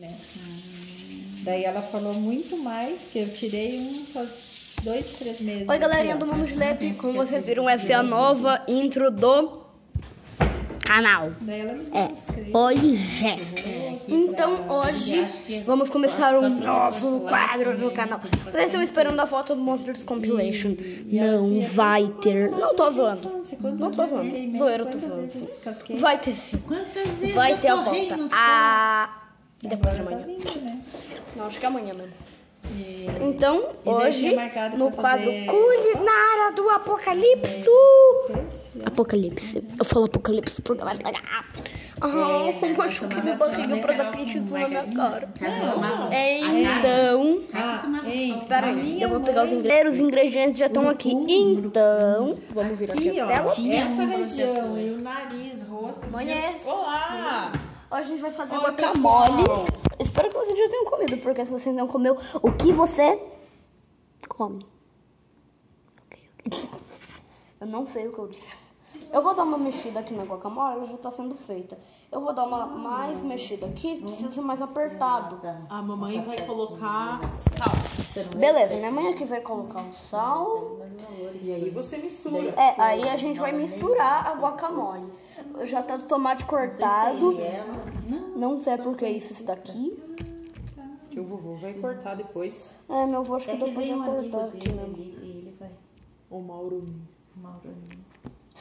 né? Daí ela falou muito mais, que eu tirei um faz dois, três meses. Oi, galerinha do Mundo Lepe. Como vocês viram, essa é a nova intro do canal. Daí ela me É. créditos. Hoje. Então, hoje vamos começar um novo quadro no canal. Vocês estão esperando a foto do Monsters Compilation. Não vai ter. Não tô zoando. Não tô zoando. Zoeira, tô zoando. Vai ter sim. Vai ter a volta. no Ah. Depois de tá amanhã. vindo, né? Não, acho que é amanhã mesmo. E- Então, E hoje, no quadro fazer- Culinária do Apocalipse. Esse, Apocalipse. Eu falo apocalipse porque vai. Ah, É, eu machuquei minha barriga pra dar pintido na minha cara. Não. Então, Ah, hein? pera a aí, minha eu vou pegar os ingredientes. Os ingredientes já estão aqui. Então, vamos virar aqui a tela. essa região e o nariz, rosto. É. Olá! Hoje a gente vai fazer guacamole. pessoal. Espero que vocês já tenham comido, porque se vocês não comeu, o que você come? Eu não sei o que eu disse. Eu vou dar uma mexida aqui na guacamole, ela já tá sendo feita. Eu vou dar uma mais mexida aqui, precisa ser mais apertado. A mamãe vai colocar sal. Beleza, minha mãe aqui vai colocar o sal. E aí você mistura. É, aí a gente vai misturar a guacamole. Já tá o tomate cortado. Não sei por que isso está aqui. Que o vovô vai cortar depois. É, meu avô acho que depois vai cortar aqui, né? O Mauro.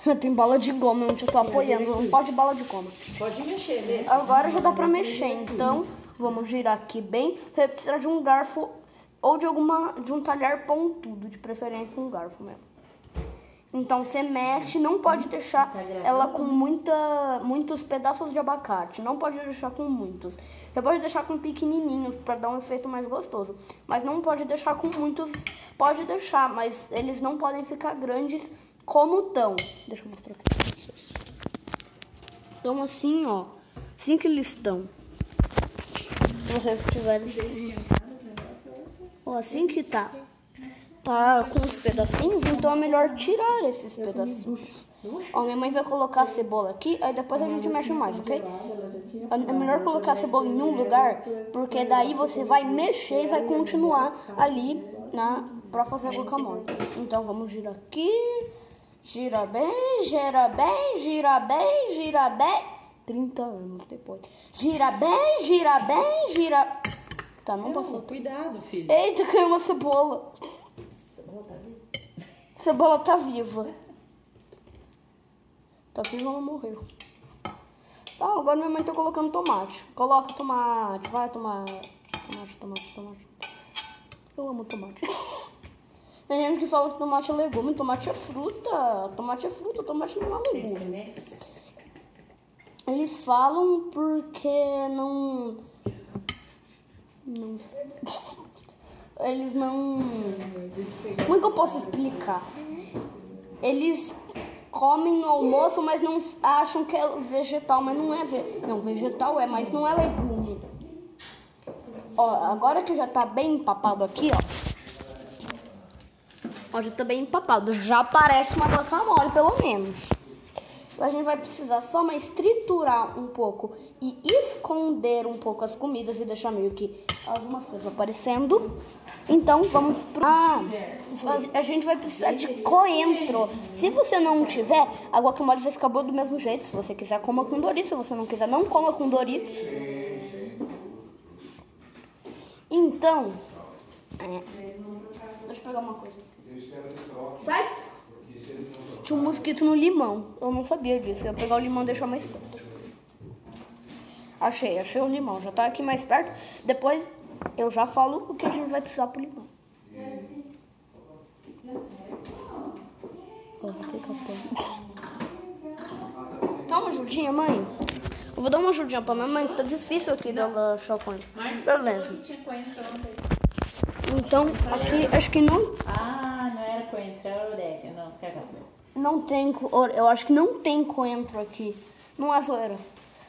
Tem bala de goma, eu não tô apoiando. Não pode bala de goma. Pode mexer, né? Agora já dá pra mexer, então vamos girar aqui bem. Você precisa de um garfo ou de alguma de um talher pontudo, de preferência um garfo mesmo. Então você mexe, não pode deixar ela com muita, muitos pedaços de abacate. Não pode deixar com muitos. Você pode deixar com pequenininhos para dar um efeito mais gostoso. Mas não pode deixar com muitos. Pode deixar, mas eles não podem ficar grandes como estão. Deixa eu mostrar aqui. Então assim, ó. Assim que eles estão. Se vocês tiverem assim. Ó, assim que tá. Tá com os pedacinhos, então é melhor tirar esses pedacinhos. Ó, minha mãe vai colocar a cebola aqui, aí depois a gente mexe mais, ok? É melhor colocar a cebola em um lugar, porque daí você vai mexer e vai continuar ali na, pra fazer a guacamole. Então vamos girar aqui. Gira bem, gira bem, gira bem, gira bem. 30 anos depois. Gira bem, gira bem, gira. Tá, não passou. Cuidado, filho. Eita, caiu uma cebola. Cebola tá viva. Tá viva, ela morreu. Tá, agora minha mãe tá colocando tomate. Coloca tomate, vai tomate. Tomate, tomate, tomate. Eu amo tomate. Tem gente que fala que tomate é legume, tomate é fruta. Tomate é fruta, tomate não é legume. Eles falam porque não. Não. Eles não. Como é que eu posso explicar? Eles comem no almoço, mas não acham que é vegetal, mas não é ve... Não, vegetal é, mas não é legume. Ó, agora que já tá bem empapado aqui, ó. Ó, já tá bem empapado. Já parece uma guacamole, pelo menos. A gente vai precisar só mais triturar um pouco e esconder um pouco as comidas e deixar meio que algumas coisas aparecendo. Então vamos pro. Ah, a gente vai precisar de coentro. Se você não tiver, a guacamole vai ficar boa do mesmo jeito. Se você quiser, coma com Doritos. Se você não quiser, não coma com Doritos. Então. Deixa eu pegar uma coisa. Sai! Tinha um mosquito no limão. Eu não sabia disso. Eu ia pegar o limão e deixar mais perto. Achei, achei o limão. Já tá aqui mais perto. Depois eu já falo o que a gente vai precisar pro limão. Vou. Dá uma ajudinha, mãe? Eu vou dar uma ajudinha pra minha mãe, que tá difícil aqui dela achar o coentro. Beleza. Então, aqui acho que não Ah, não era coentro, era orégano. Não, cagada. Não tem, co- eu acho que não tem coentro aqui. Não é zoeira.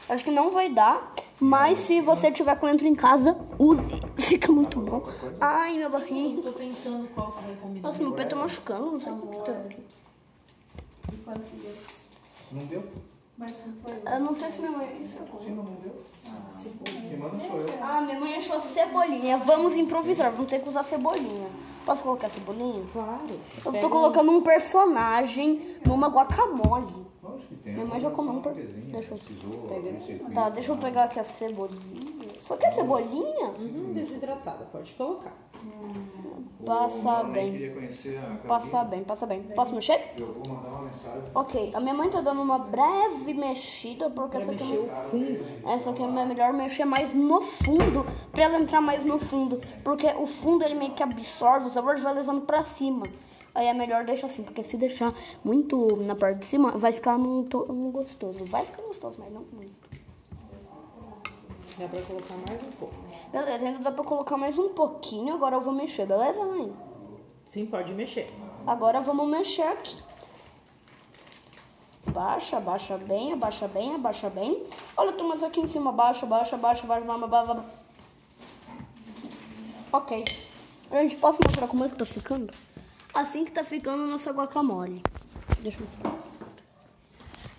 Acho que não vai dar, mas se você tiver coentro em casa, use. Fica muito bom. Ai, minha barriga. Tô pensando qual que vai combinar. Nossa, meu pé tá machucando, não sei o que tá aqui. Não deu? Eu não sei se minha mãe. Quem manda sou eu. Ah, minha mãe achou cebolinha. Vamos improvisar, vamos ter que usar cebolinha. Posso colocar cebolinha? Claro. Eu tô colocando um personagem numa guacamole. Lógico que tem. Minha mãe já comeu um porquezinho, Deixa eu- circuito. Tá, deixa eu pegar aqui a cebolinha. Só que a cebolinha Uhum, desidratada, pode colocar. passa Eu nem bem. queria conhecer a cabine. Passa bem, passa bem. Posso mexer? Eu vou mandar uma mensagem. Ok, a minha mãe tá dando uma breve mexida, porque Pra essa aqui, mexer o fundo. essa aqui é melhor mexer mais no fundo, pra ela entrar mais no fundo. Porque o fundo ele meio que absorve, o sabor vai levando pra cima. Aí é melhor deixar assim, porque se deixar muito na parte de cima, vai ficar num, to- num gostoso. Vai ficar gostoso, mas não muito. Dá pra colocar mais um pouco. Beleza, ainda dá pra colocar mais um pouquinho, agora eu vou mexer, beleza, mãe? Sim, pode mexer. Agora vamos mexer aqui. Baixa, abaixa bem, abaixa bem, abaixa bem. Olha, tem mais aqui em cima. Baixa, baixa, baixa, baixa, baixa, baixa, baixa. Ok. Gente, posso mostrar como é que tá ficando? Assim que tá ficando nossa guacamole. Deixa eu mostrar.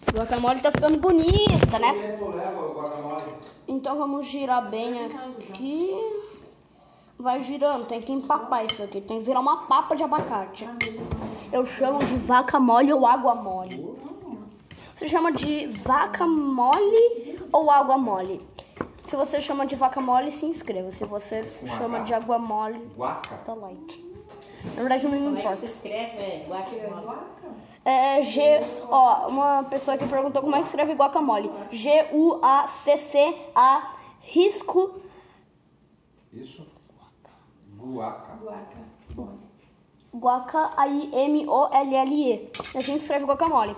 A guacamole tá ficando bonita, né? Então vamos girar bem aqui. Vai girando, tem que empapar isso aqui, tem que virar uma papa de abacate. Eu chamo de vaca mole ou água mole. Você chama de vaca mole ou água mole? Se você chama de vaca mole, se inscreva. Se você chama de água mole, dá like. Na verdade não Como é que importa. se escreve? É, guacamole. É G, ó, uma pessoa que perguntou como é que escreve guacamole. G-U-A-C-C-A, risco Isso? Guaca. Guaca, I-M-O-L-L-E. É assim que escreve guacamole.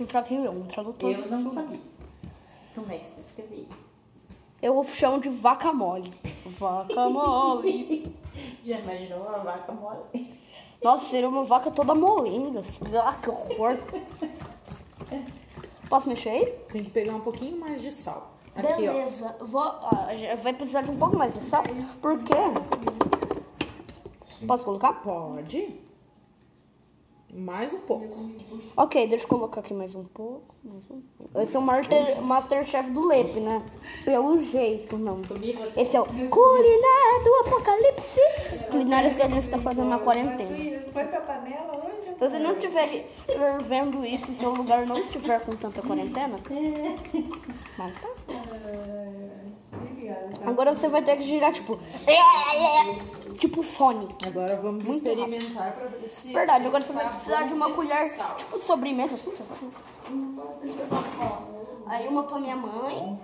Um tradutor, um tradutor. Eu não sabia. Como é que se escrevia? Eu chamo de vaca mole. Vaca mole. Já imaginou uma vaca mole? Nossa, seria uma vaca toda molenga. assim. Ah, que horror. Posso mexer aí? Tem que pegar um pouquinho mais de sal. Aqui, ó. Beleza. Vou, ah, já vai precisar de um pouco mais de sal. Por quê? Posso colocar? Pode. Mais um pouco. Ok, deixa eu colocar aqui mais um pouco. Mais um pouco. Esse é o Master, Masterchef do Lepe, né? Pelo jeito, não. Esse é o Culinária do Apocalipse. Culinárias que a gente está fazendo na quarentena. Foi pra panela hoje? Se você não estiver vendo isso e seu lugar não estiver com tanta quarentena, mas tá. Agora você vai ter que girar tipo. Tipo Sonic. Agora vamos experimentar pra ver se. Verdade, agora você vai precisar de uma colher sal. tipo de sobremesa. assim? Aí uma pra minha mãe,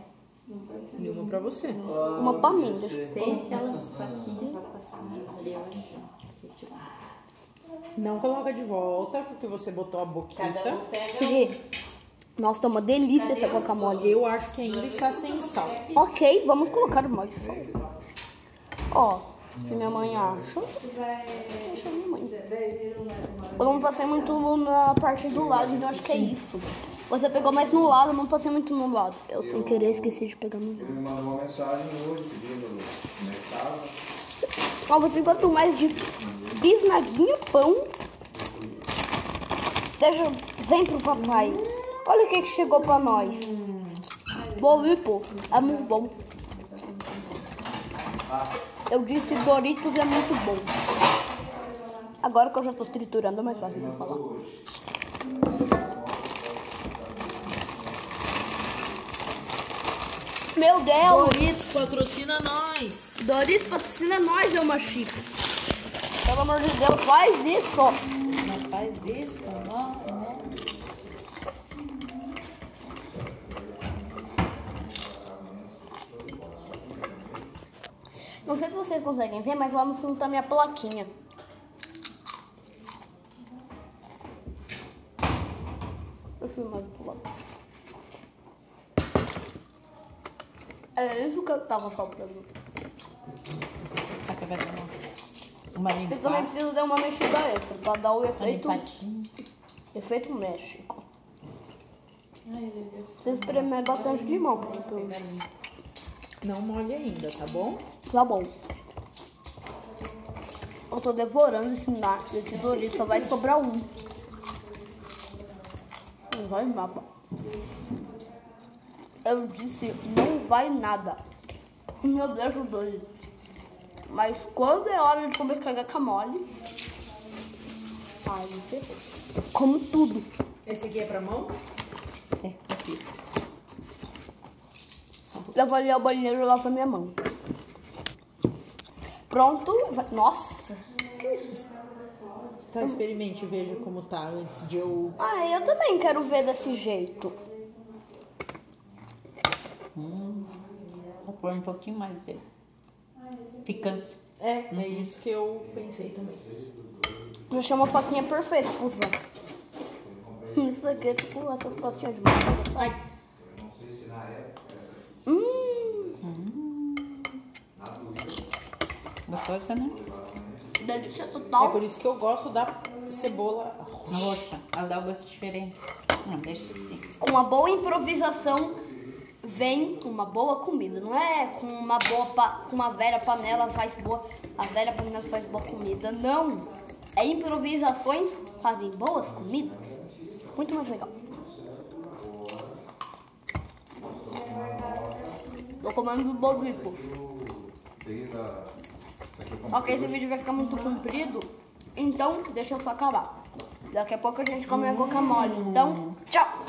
E uma pra você. uma pra mim. Deixa eu... Tem aquela saquinha pra passar ali, ó. Não coloca de volta, porque você botou a boquita. Cada um pega Nossa, tá uma delícia essa guacamole. Eu acho que ainda está sem sal. Ok, vamos colocar mais sal. Ó, se minha mãe acha. Deixa minha mãe. Eu não passei muito na parte do lado, então acho que é isso. Você pegou mais no lado, eu não passei muito no lado. Eu sem querer esqueci de pegar no Ele lado. me mandou uma mensagem hoje pedindo como é que tava. Ó, você gostou mais de bisnaguinha, pão. Deixa, vem pro papai. Olha o que, que chegou pra nós. Bom, viu, pô? É muito bom. Eu disse Doritos é muito bom. Agora que eu já tô triturando, é mais fácil de falar. Meu Deus! Doritos patrocina nós. Doritos patrocina nós, Elma Chips. Pelo amor de Deus, faz isso. Não faz isso, não, não. Não sei se vocês conseguem ver, mas lá no fundo tá minha plaquinha. Deixa eu filmar do lado. É isso que eu tava falando. Tá que vai dar uma, uma Você também precisa dar uma mexida extra pra dar o efeito, efeito México. Você espremer bastante limão, porque tu... Não molhe ainda, tá bom? Tá bom. Eu tô devorando esse nacho, esse Dorito, só vai sobrar um. Não vai nada. Eu disse, não vai nada. Meu Deus, os dois. Mas quando é hora de comer cagaca mole, aí ferrou. Como tudo. Esse aqui é pra mão? É, aqui. Eu vou ali ao banheiro e lavar minha mão. Pronto. vai- Nossa. Tá, experimente e veja como tá antes de eu. Ah, eu também quero ver desse jeito. Vou pôr um pouquinho mais de picância. É, é isso que eu pensei também. Já chama a faquinha perfeita, fusão. Isso daqui é tipo essas pastinhas de sabe? Ai, Hum, Gostosa, né? delícia é total. por isso que eu gosto da cebola roxa. Roxa. Ela dá um gosto diferente. Não, deixa assim. Com uma boa improvisação vem uma boa comida. Não é com uma boa pa- com uma velha panela faz boa, a velha panela faz boa comida. Não. É improvisações fazem boas comidas. Muito mais legal. Tô comendo bobitos. Ok, esse vídeo vai ficar muito comprido, então deixa eu só acabar. Daqui a pouco a gente come a guacamole. Então, tchau!